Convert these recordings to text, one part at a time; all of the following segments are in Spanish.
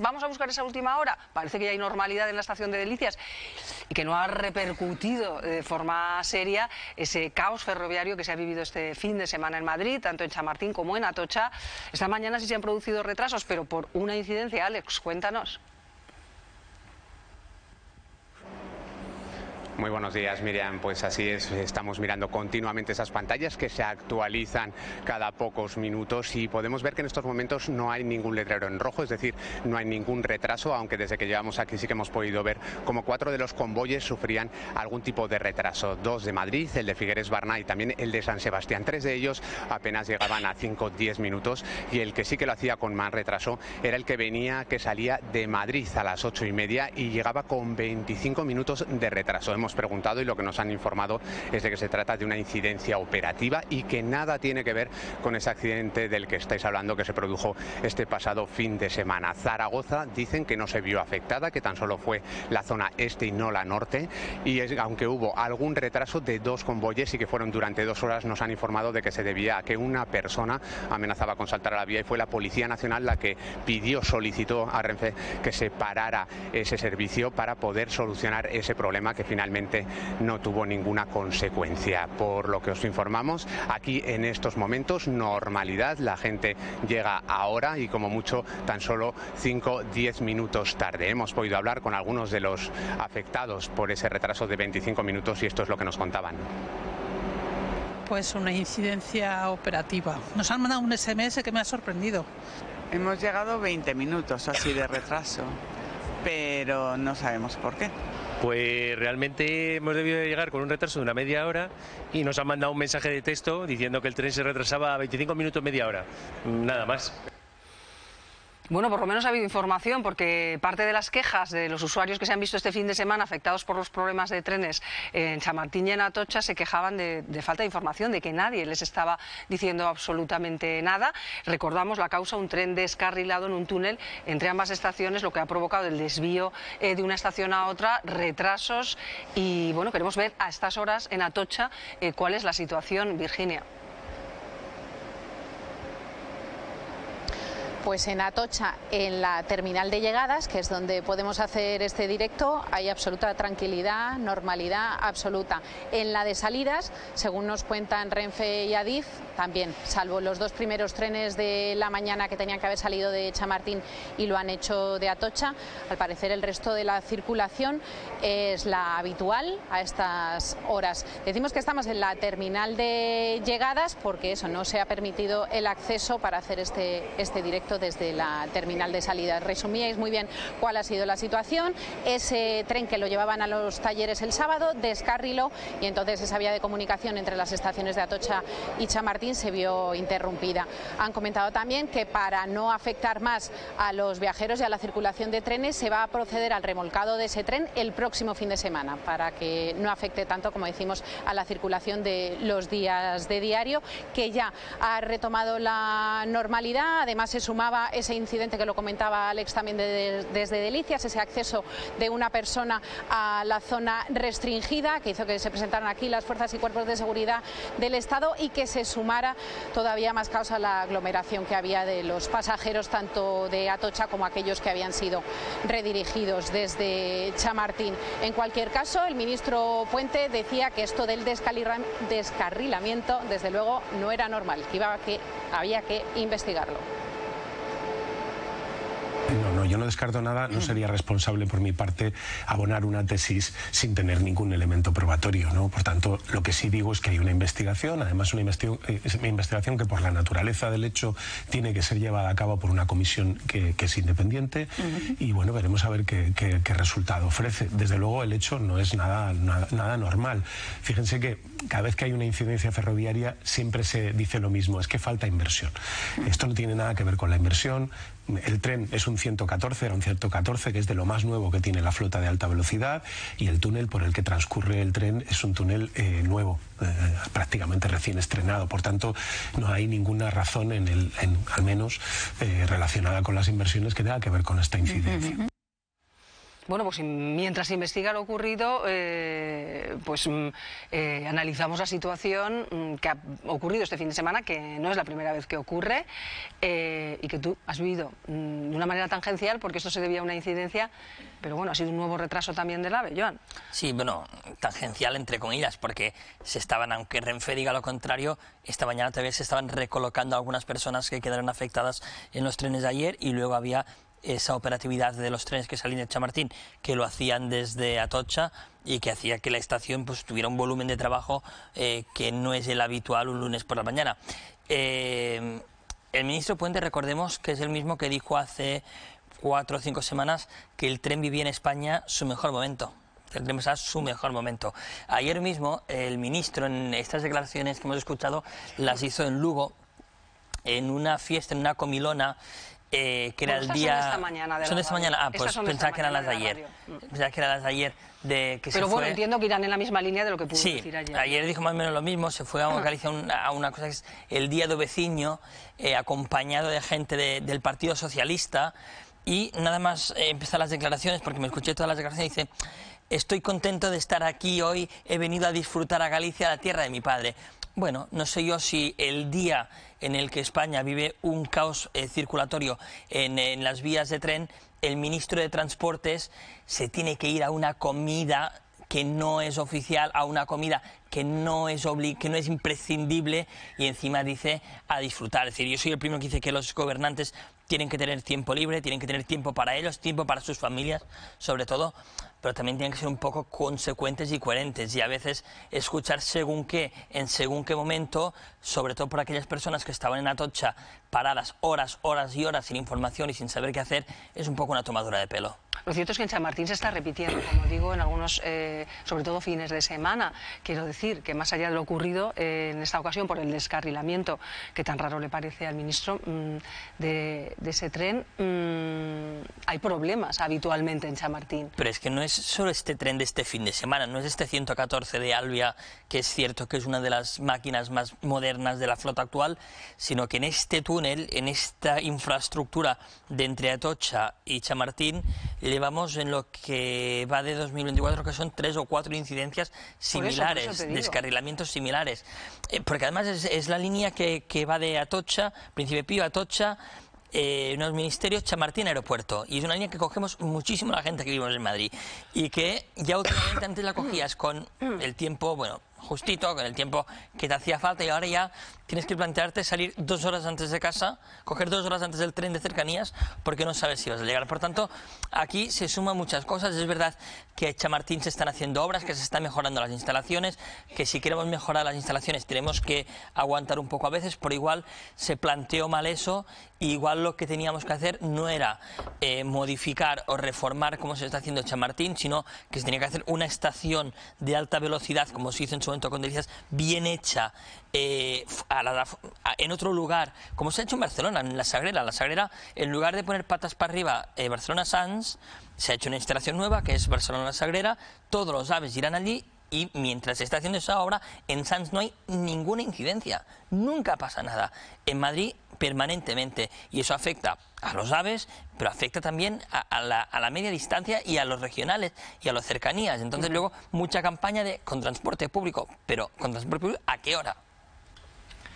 Vamos a buscar esa última hora. Parece que ya hay normalidad en la estación de Delicias y que no ha repercutido de forma seria ese caos ferroviario que se ha vivido este fin de semana en Madrid, tanto en Chamartín como en Atocha. Esta mañana sí se han producido retrasos, pero por una incidencia. Alex, cuéntanos. Muy buenos días, Miriam. Pues así es, estamos mirando continuamente esas pantallas que se actualizan cada pocos minutos y podemos ver que en estos momentos no hay ningún letrero en rojo, es decir, no hay ningún retraso, aunque desde que llevamos aquí sí que hemos podido ver como cuatro de los convoyes sufrían algún tipo de retraso. Dos de Madrid, el de Figueres Barna y también el de San Sebastián. Tres de ellos apenas llegaban a 5 o 10 minutos y el que sí que lo hacía con más retraso era el que venía, que salía de Madrid a las ocho y media y llegaba con 25 minutos de retraso hemos preguntado y lo que nos han informado es de que se trata de una incidencia operativa y que nada tiene que ver con ese accidente del que estáis hablando que se produjo este pasado fin de semana. Zaragoza dicen que no se vio afectada, que tan solo fue la zona este y no la norte y es, aunque hubo algún retraso de dos convoyes y que fueron durante dos horas, nos han informado de que se debía a que una persona amenazaba con saltar a la vía y fue la Policía Nacional la que pidió, solicitó a Renfe que se parara ese servicio para poder solucionar ese problema que finalmente no tuvo ninguna consecuencia. Por lo que os informamos, aquí en estos momentos normalidad, la gente llega ahora y como mucho tan solo 5-10 minutos tarde. Hemos podido hablar con algunos de los afectados por ese retraso de 25 minutos y esto es lo que nos contaban pues una incidencia operativa. Nos han mandado un SMS que me ha sorprendido. Hemos llegado 20 minutos así de retraso, pero no sabemos por qué. Pues realmente hemos debido llegar con un retraso de una media hora y nos han mandado un mensaje de texto diciendo que el tren se retrasaba 25 minutos, media hora. Nada más. Bueno, por lo menos ha habido información porque parte de las quejas de los usuarios que se han visto este fin de semana afectados por los problemas de trenes en Chamartín y en Atocha se quejaban de, falta de información, de que nadie les estaba diciendo absolutamente nada. Recordamos la causa, un tren descarrilado en un túnel entre ambas estaciones, lo que ha provocado el desvío eh, de una estación a otra, retrasos y bueno, queremos ver a estas horas en Atocha eh, cuál es la situación, Virginia. Pues en Atocha, en la terminal de llegadas, que es donde podemos hacer este directo, hay absoluta tranquilidad, normalidad absoluta. En la de salidas, según nos cuentan Renfe y Adif, también, salvo los dos primeros trenes de la mañana que tenían que haber salido de Chamartín y lo han hecho de Atocha, al parecer el resto de la circulación es la habitual a estas horas. Decimos que estamos en la terminal de llegadas porque eso no se ha permitido el acceso para hacer este, este directo desde la terminal de salida. Resumíais muy bien cuál ha sido la situación. Ese tren que lo llevaban a los talleres el sábado descarriló y entonces esa vía de comunicación entre las estaciones de Atocha y Chamartín se vio interrumpida. Han comentado también que para no afectar más a los viajeros y a la circulación de trenes se va a proceder al remolcado de ese tren el próximo fin de semana para que no afecte tanto, como decimos, a la circulación de los días de diario, que ya ha retomado la normalidad. Además, se suma ese incidente que lo comentaba Alex también desde Delicias, ese acceso de una persona a la zona restringida que hizo que se presentaran aquí las fuerzas y cuerpos de seguridad del Estado y que se sumara todavía más causa la aglomeración que había de los pasajeros tanto de Atocha como aquellos que habían sido redirigidos desde Chamartín. En cualquier caso, el ministro Puente decía que esto del descarrilamiento, desde luego, no era normal, que, que había que investigarlo. Yo no descarto nada, no sería responsable por mi parte abonar una tesis sin tener ningún elemento probatorio, ¿no? Por tanto, lo que sí digo es que hay una investigación, además una eh, investigación que por la naturaleza del hecho tiene que ser llevada a cabo por una comisión que, es independiente y bueno, veremos a ver qué, resultado ofrece. Desde luego el hecho no es nada, nada normal. Fíjense que cada vez que hay una incidencia ferroviaria siempre se dice lo mismo, es que falta inversión. Esto no tiene nada que ver con la inversión, el tren es un 114, era un 114 que es de lo más nuevo que tiene la flota de alta velocidad y el túnel por el que transcurre el tren es un túnel eh, nuevo, eh, prácticamente recién estrenado. Por tanto, no hay ninguna razón, en el, al menos eh, relacionada con las inversiones, que tenga que ver con esta incidencia. Bueno, pues mientras se investiga lo ocurrido, eh, pues mm, eh, analizamos la situación mm, que ha ocurrido este fin de semana, que no es la primera vez que ocurre, eh, y que tú has vivido mm, de una manera tangencial, porque esto se debía a una incidencia, pero bueno, ha sido un nuevo retraso también del AVE, Joan. Sí, bueno, tangencial entre comillas, porque se estaban, aunque Renfe diga lo contrario, esta mañana todavía se estaban recolocando algunas personas que quedaron afectadas en los trenes de ayer y luego había esa operatividad de los trenes que salían de Chamartín, que lo hacían desde Atocha y que hacía que la estación pues, tuviera un volumen de trabajo eh, que no es el habitual un lunes por la mañana. Eh, el ministro Puente, recordemos que es el mismo que dijo hace cuatro o cinco semanas que el tren vivía en España su mejor momento el tren a su mejor momento. Ayer mismo el ministro en estas declaraciones que hemos escuchado las hizo en Lugo en una fiesta, en una comilona eh, que era el día... Son de esta mañana. De son de esta mañana. Ah, pues pensaba que eran las de ayer. Pensaba que eran las de ayer. De que Pero bueno, fue... entiendo que irán en la misma línea de lo que pudo sí, decir ayer. ayer dijo más o menos lo mismo, se fue a. Galicia a una cosa que es el Día do Veciño, eh, acompañado de gente de, del Partido Socialista, y nada más eh, empezar las declaraciones, porque me escuché todas las declaraciones, dice, estoy contento de estar aquí hoy, he venido a disfrutar a Galicia, la tierra de mi padre. Bueno, no sé yo si el día en el que España vive un caos eh, circulatorio en, las vías de tren, el ministro de Transportes se tiene que ir a una comida que no es oficial, a una comida que no es que no es imprescindible y encima dice a disfrutar. Es decir, yo soy el primero que dice que los gobernantes tienen que tener tiempo libre, tienen que tener tiempo para ellos, tiempo para sus familias, sobre todo, pero también tienen que ser un poco consecuentes y coherentes y a veces escuchar según qué, en según qué momento, sobre todo por aquellas personas que estaban en Atocha paradas horas, horas y horas sin información y sin saber qué hacer, es un poco una tomadura de pelo. Lo cierto es que en San Martín se está repitiendo, como digo, en algunos, eh, sobre todo fines de semana. Quiero decir que más allá de lo ocurrido eh, en esta ocasión por el descarrilamiento, que tan raro le parece al ministro mm, de, ese tren, mm, hay problemas habitualmente en San Martín. Pero es que no es solo este tren de este fin de semana, no es este 114 de Albia, que es cierto que es una de las máquinas más modernas de la flota actual, sino que en este túnel, en esta infraestructura de entre Atocha y Chamartín, llevamos en lo que va de 2024 que son tres o cuatro incidencias similares, descarrilamientos similares. Eh, porque además es, la línea que, que, va de Atocha, Príncipe Pío, Atocha, eh, unos ministerios, Chamartín Aeropuerto. Y es una línea que cogemos muchísimo la gente que vivimos en Madrid. Y que ya últimamente antes la cogías con el tiempo, bueno, justito, con el tiempo que te hacía falta y ahora ya tienes que plantearte salir dos horas antes de casa, coger dos horas antes del tren de cercanías, porque no sabes si vas a llegar. Por tanto, aquí se suman muchas cosas. Es verdad que en Chamartín se están haciendo obras, que se están mejorando las instalaciones, que si queremos mejorar las instalaciones tenemos que aguantar un poco a veces, por igual se planteó mal eso, igual lo que teníamos que hacer no era eh, modificar o reformar como se está haciendo en Chamartín, sino que se tenía que hacer una estación de alta velocidad, como se hizo en su momento con Delicias, bien hecha, eh, en otro lugar, como se ha hecho en Barcelona, en la Sagrera. La Sagrera, en lugar de poner patas para arriba eh, Barcelona Sans, se ha hecho una instalación nueva que es Barcelona Sagrera, todos los aves irán allí y mientras se está haciendo esa obra, en Sans no hay ninguna incidencia, nunca pasa nada. En Madrid permanentemente y eso afecta a los aves, pero afecta también a, la, a, la, media distancia y a los regionales y a las cercanías. Entonces luego mucha campaña de con transporte público, pero con transporte público ¿a qué hora?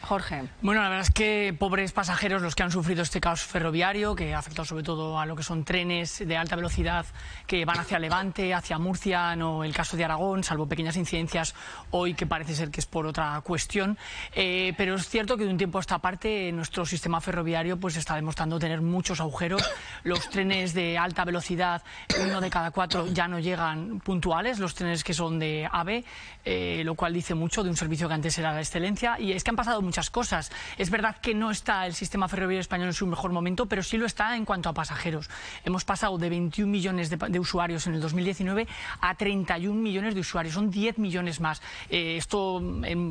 Jorge. Bueno, la verdad es que pobres pasajeros los que han sufrido este caos ferroviario, que ha afectado sobre todo a lo que son trenes de alta velocidad que van hacia Levante, hacia Murcia, no el caso de Aragón, salvo pequeñas incidencias hoy que parece ser que es por otra cuestión. Eh, pero es cierto que de un tiempo a esta parte nuestro sistema ferroviario pues está demostrando tener muchos agujeros. Los trenes de alta velocidad, uno de cada cuatro ya no llegan puntuales, los trenes que son de AVE, eh, lo cual dice mucho de un servicio que antes era de excelencia. Y es que han pasado muchas cosas. Es verdad que no está el sistema ferroviario español en su mejor momento, pero sí lo está en cuanto a pasajeros. Hemos pasado de 21 millones de, usuarios en el 2019 a 31 millones de usuarios. Son 10 millones más. Eh, esto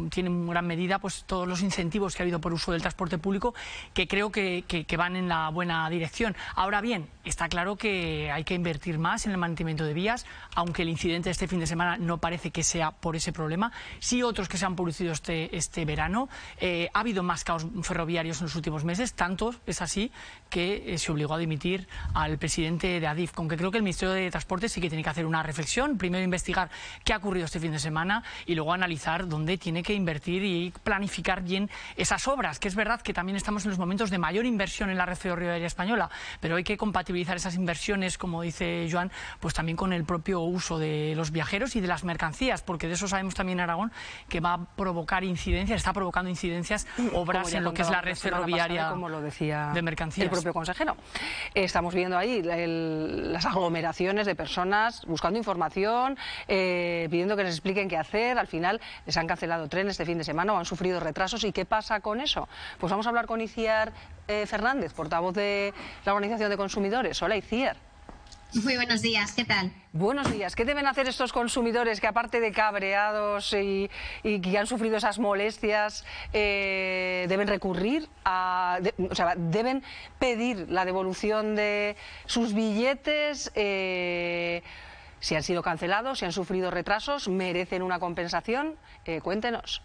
tiene en gran medida pues, todos los incentivos que ha habido por uso del transporte público que creo que, que van en la buena dirección. Ahora bien, está claro que hay que invertir más en el mantenimiento de vías, aunque el incidente de este fin de semana no parece que sea por ese problema. Sí otros que se han producido este, este verano. Eh, eh, ha habido más caos ferroviarios en los últimos meses, tanto es así que eh, se obligó a dimitir al presidente de Adif, aunque creo que el Ministerio de Transporte sí que tiene que hacer una reflexión, primero investigar qué ha ocurrido este fin de semana y luego analizar dónde tiene que invertir y planificar bien esas obras, que es verdad que también estamos en los momentos de mayor inversión en la red ferroviaria española, pero hay que compatibilizar esas inversiones, como dice Joan, pues también con el propio uso de los viajeros y de las mercancías, porque de eso sabemos también Aragón que va a provocar incidencias, está provocando incidencias, obras en lo que es la red ferroviaria como lo decía de mercancías. el propio consejero. Estamos viendo ahí las aglomeraciones de personas buscando información, eh, pidiendo que les expliquen qué hacer. Al final les han cancelado trenes este fin de semana o han sufrido retrasos. ¿Y qué pasa con eso? Pues vamos a hablar con Iciar eh, Fernández, portavoz de la Organización de Consumidores. Hola, Iciar. Muy buenos días, ¿qué tal? Buenos días. ¿Qué deben hacer estos consumidores que aparte de cabreados y, que han sufrido esas molestias, eh, deben recurrir a... o sea, deben pedir la devolución de sus billetes? Eh, si han sido cancelados, si han sufrido retrasos, merecen una compensación. Eh, cuéntenos.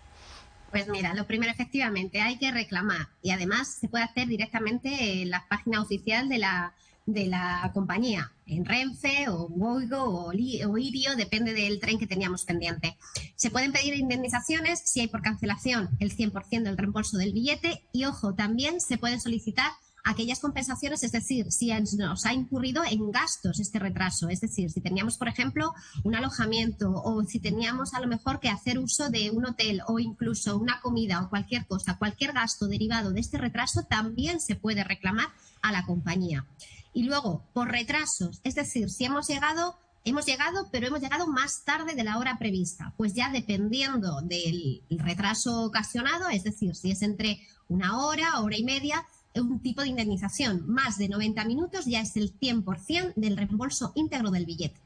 Pues mira, lo primero, efectivamente, hay que reclamar y además se puede hacer directamente en la página oficial de la de la compañía, en Renfe o Boigo o, Irio, depende del tren que teníamos pendiente. Se pueden pedir indemnizaciones si hay por cancelación el 100% del reembolso del billete y, ojo, también se pueden solicitar aquellas compensaciones, es decir, si nos ha incurrido en gastos este retraso, es decir, si teníamos, por ejemplo, un alojamiento o si teníamos a lo mejor que hacer uso de un hotel o incluso una comida o cualquier cosa, cualquier gasto derivado de este retraso también se puede reclamar a la compañía. Y luego, por retrasos, es decir, si hemos llegado, hemos llegado, pero hemos llegado más tarde de la hora prevista, pues ya dependiendo del retraso ocasionado, es decir, si es entre una hora, hora y media, un tipo de indemnización más de 90 minutos ya es el 100% del reembolso íntegro del billete.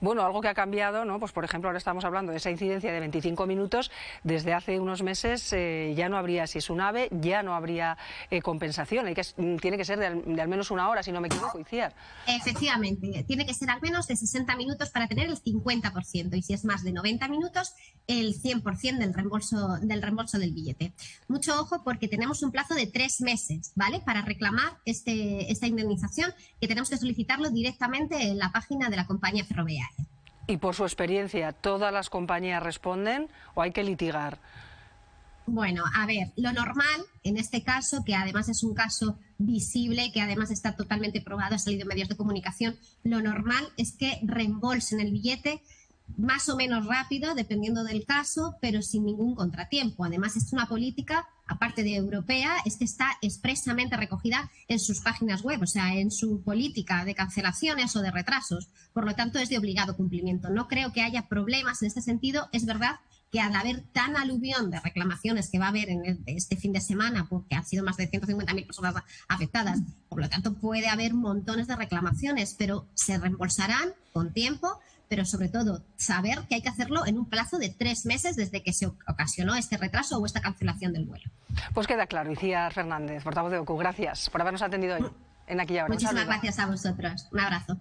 Bueno, algo que ha cambiado, ¿no? Pues por ejemplo, ahora estamos hablando de esa incidencia de 25 minutos. Desde hace unos meses eh, ya no habría, si es un ave, ya no habría eh, compensación. Hay que, mm, tiene que ser de al, menos una hora, si no me equivoco, Iciar. Efectivamente, tiene que ser al menos de 60 minutos para tener el 50%. Y si es más de 90 minutos, el 100% del reembolso, del reembolso del billete. Mucho ojo porque tenemos un plazo de tres meses, ¿vale? Para reclamar este, esta indemnización, que tenemos que solicitarlo directamente en la página de la compañía ferroviaria. Y por su experiencia, ¿todas las compañías responden o hay que litigar? Bueno, a ver, lo normal en este caso, que además es un caso visible, que además está totalmente probado, ha salido en medios de comunicación, lo normal es que reembolsen el billete más o menos rápido, dependiendo del caso, pero sin ningún contratiempo. Además, es una política, aparte de europea, es que está expresamente recogida en sus páginas web, o sea, en su política de cancelaciones o de retrasos. Por lo tanto, es de obligado cumplimiento. No creo que haya problemas en este sentido. Es verdad que al haber tan aluvión de reclamaciones que va a haber en este fin de semana, porque han sido más de 150.000 personas afectadas, por lo tanto puede haber montones de reclamaciones, pero se reembolsarán con tiempo pero sobre todo saber que hay que hacerlo en un plazo de tres meses desde que se ocasionó este retraso o esta cancelación del vuelo. Pues queda claro, Icía Fernández, portavoz de OCU. Gracias por habernos atendido hoy en Aquí y Ahora. Muchísimas gracias a vosotros. Un abrazo.